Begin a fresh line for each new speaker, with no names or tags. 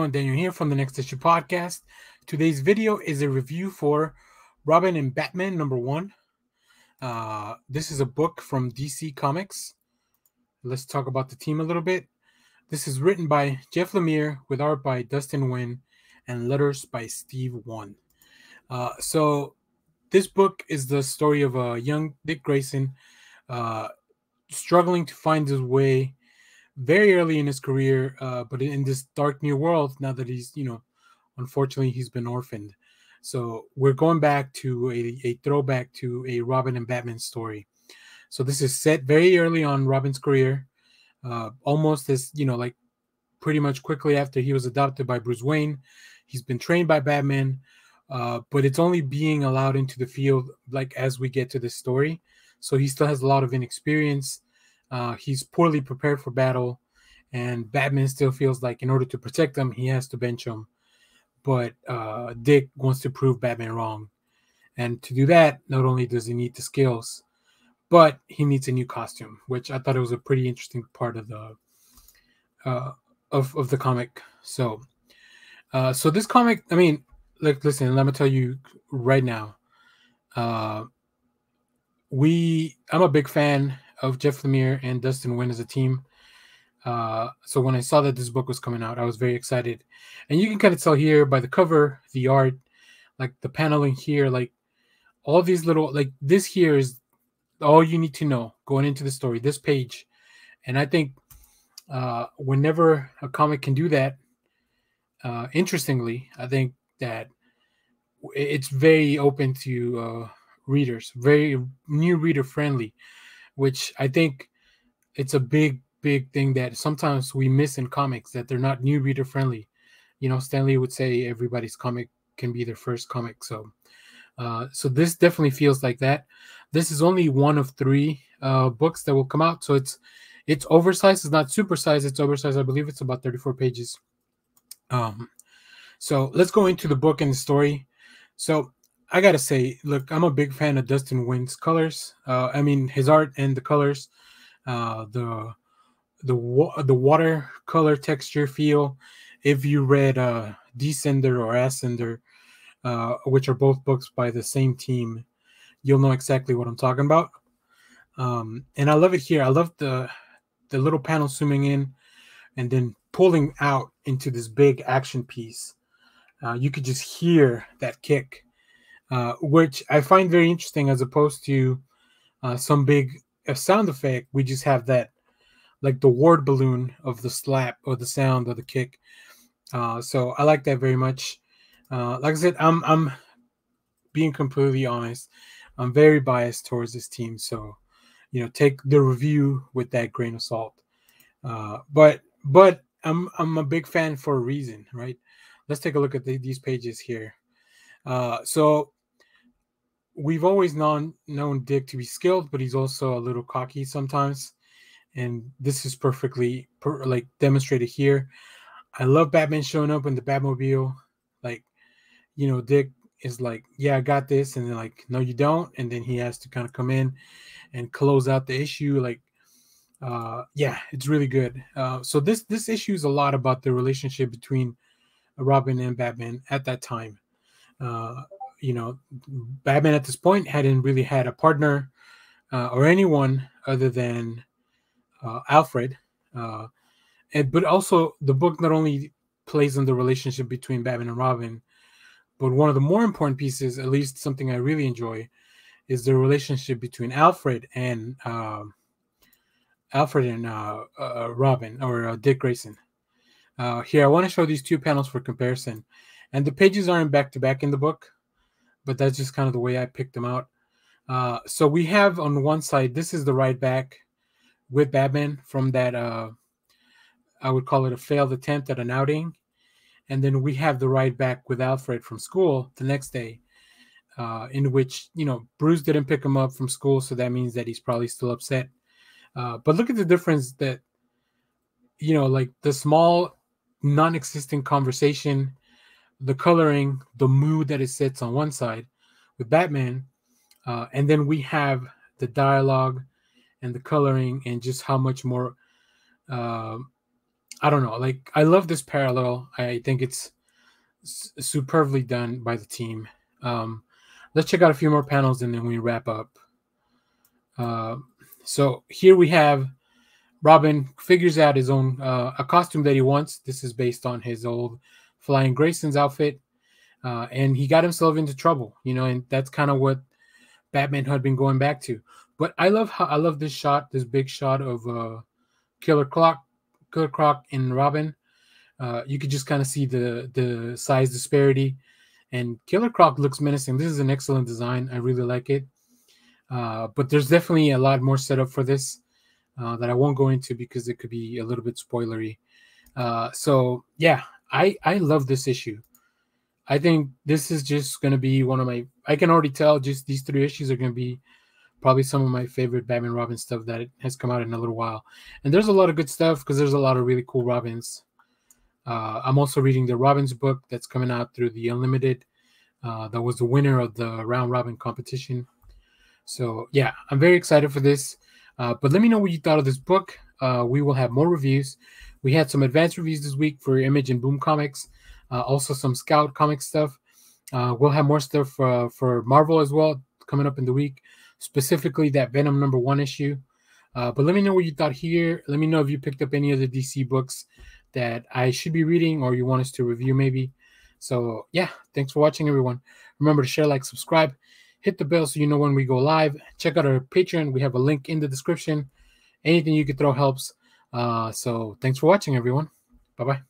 everyone, Daniel here from the Next Issue Podcast. Today's video is a review for Robin and Batman number one. Uh, this is a book from DC Comics. Let's talk about the team a little bit. This is written by Jeff Lemire with art by Dustin Nguyen and letters by Steve Wands. Uh, so, this book is the story of a young Dick Grayson uh, struggling to find his way very early in his career, uh, but in this dark new world, now that he's, you know, unfortunately he's been orphaned. So we're going back to a, a throwback to a Robin and Batman story. So this is set very early on Robin's career, uh, almost as, you know, like pretty much quickly after he was adopted by Bruce Wayne. He's been trained by Batman, uh, but it's only being allowed into the field like as we get to this story. So he still has a lot of inexperience uh, he's poorly prepared for battle, and Batman still feels like in order to protect him, he has to bench him. But uh, Dick wants to prove Batman wrong. And to do that, not only does he need the skills, but he needs a new costume, which I thought it was a pretty interesting part of the uh, of of the comic. So, uh, so this comic, I mean, like, listen, let me tell you right now, uh, we, I'm a big fan of Jeff Lemire and Dustin Nguyen as a team. Uh, so when I saw that this book was coming out, I was very excited. And you can kind of tell here by the cover, the art, like the paneling here, like all these little, like this here is all you need to know going into the story, this page. And I think uh, whenever a comic can do that, uh, interestingly, I think that it's very open to uh, readers, very new reader friendly which I think it's a big, big thing that sometimes we miss in comics that they're not new reader friendly. You know, Stan Lee would say everybody's comic can be their first comic. So, uh, so this definitely feels like that. This is only one of three uh, books that will come out. So it's it's oversized. It's not supersized. It's oversized. I believe it's about 34 pages. Um, so let's go into the book and the story. So I gotta say, look, I'm a big fan of Dustin Nguyen's colors. Uh, I mean, his art and the colors, uh, the the wa- the watercolor texture feel. If you read uh, Descender or Ascender, uh, which are both books by the same team, you'll know exactly what I'm talking about. Um, and I love it here. I love the the little panel zooming in and then pulling out into this big action piece. Uh, you could just hear that kick uh, which I find very interesting as opposed to uh, some big uh, sound effect. We just have that, like the word balloon of the slap or the sound of the kick. Uh, so I like that very much. Uh, like I said, I'm I'm being completely honest. I'm very biased towards this team, so you know, take the review with that grain of salt. but but I'm I'm a big fan for a reason, right? Let's take a look at the, these pages here. Uh, so we've always known known Dick to be skilled, but he's also a little cocky sometimes, and this is perfectly per, like demonstrated here. I love Batman showing up in the Batmobile, like you know Dick is like, yeah, I got this, and then like, no, you don't, and then he has to kind of come in and close out the issue, like. Uh, yeah, it's really good. Uh, so this this issue is a lot about the relationship between Robin and Batman at that time. Uh, you know, Batman at this point hadn't really had a partner uh, or anyone other than uh, Alfred. Uh, and but also the book not only plays on the relationship between Batman and Robin, but one of the more important pieces, at least something I really enjoy, is the relationship between Alfred and um, Alfred and uh, uh, Robin or uh, Dick Grayson. here, I want to show these two panels for comparison, and the pages aren't back to back in the book but that's just kind of the way I picked them out. Uh, so we have on one side, this is the right back with Batman from that, uh, I would call it a failed attempt at an outing. And then we have the right back with Alfred from school the next day, uh, in which, you know, Bruce didn't pick him up from school. So that means that he's probably still upset. Uh, but look at the difference that, you know, like the small non existent conversation the coloring, the mood that it sets on one side with Batman, uh, and then we have the dialogue and the coloring and just how much more uh, I don't know. Like I love this parallel. I think it's superbly done by the team. Um, let's check out a few more panels and then we wrap up. Uh, so here we have Robin figures out his own uh, a costume that he wants. This is based on his old Flying Grayson's outfit, uh, and he got himself into trouble. You know, and that's kind of what Batman had been going back to. But I love how I love this shot, this big shot of uh, Killer Croc, Killer Croc and Robin. Uh, you could just kind of see the the size disparity, and Killer Croc looks menacing. This is an excellent design. I really like it. Uh, but there's definitely a lot more setup for this uh, that I won't go into because it could be a little bit spoilery. Uh, so yeah, I I love this issue. I think this is just going to be one of my. I can already tell just these three issues are going to be probably some of my favorite Batman Robin stuff that has come out in a little while. And there's a lot of good stuff because there's a lot of really cool Robins. Uh, I'm also reading the Robins book that's coming out through the Unlimited. Uh, that was the winner of the round robin competition. So yeah, I'm very excited for this. Uh, but let me know what you thought of this book. Uh, we will have more reviews. We had some advanced reviews this week for Image and Boom Comics, uh, also some Scout comic stuff. Uh, we'll have more stuff for Marvel as well coming up in the week, specifically that Venom number one issue. Uh, but let me know what you thought here. Let me know if you picked up any of the DC books that I should be reading or you want us to review maybe. So yeah, thanks for watching everyone. Remember to share, like, subscribe hit the bell so you know when we go live. Check out our Patreon. We have a link in the description. Anything you could throw helps. Uh, so thanks for watching, everyone. Bye bye.